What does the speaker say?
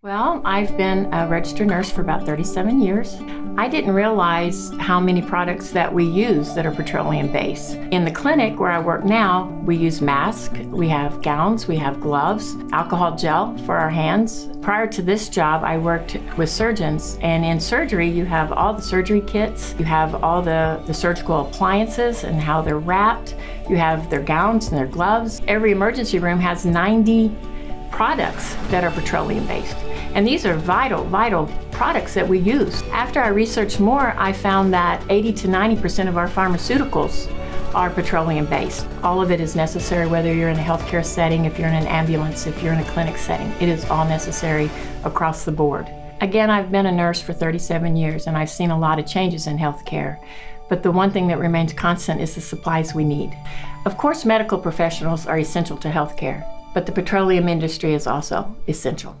Well, I've been a registered nurse for about 37 years. I didn't realize how many products that we use that are petroleum based. In the clinic where I work now, we use masks, we have gowns, we have gloves, alcohol gel for our hands. Prior to this job, I worked with surgeons, and in surgery, you have all the surgery kits, you have all the, the surgical appliances and how they're wrapped, you have their gowns and their gloves. Every emergency room has 90 products that are petroleum based. And these are vital, vital products that we use. After I researched more, I found that 80 to 90% of our pharmaceuticals are petroleum based. All of it is necessary whether you're in a healthcare setting, if you're in an ambulance, if you're in a clinic setting. It is all necessary across the board. Again, I've been a nurse for 37 years and I've seen a lot of changes in healthcare. But the one thing that remains constant is the supplies we need. Of course, medical professionals are essential to healthcare, but the petroleum industry is also essential.